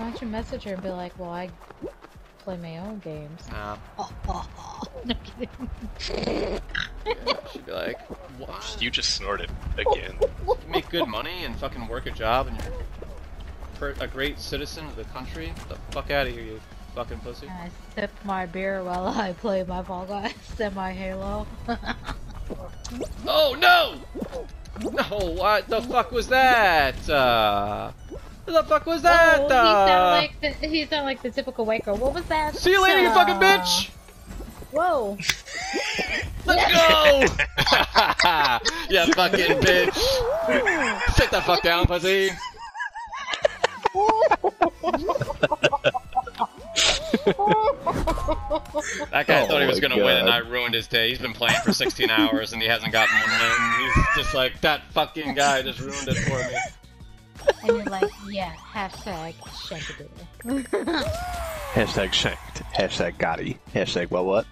Why don't you message her and be like, well, I play my own games. Nah. no kidding. She'd be like, what? You just snorted again. You make good money and fucking work a job and you're per- a great citizen of the country? Get the fuck out of here, you fucking pussy. I sip my beer while I play my Fall Guys and my Halo. Oh no! No, what the fuck was that? Uh, what the fuck was that? Oh, he uh, sound like the, he sound like the typical white girl. What was that? See you later, you fucking Uh, bitch! Whoa. Let's go! yeah, fucking bitch! Sit the fuck down, pussy! That guy Oh thought he was gonna win, and I ruined his day. He's been playing for 16 hours, and he hasn't gotten one win. He's just like, that fucking guy just ruined it for me. And you're like, yeah, hashtag shankadoo. Hashtag shanked. Hashtag Gotti. Hashtag well what?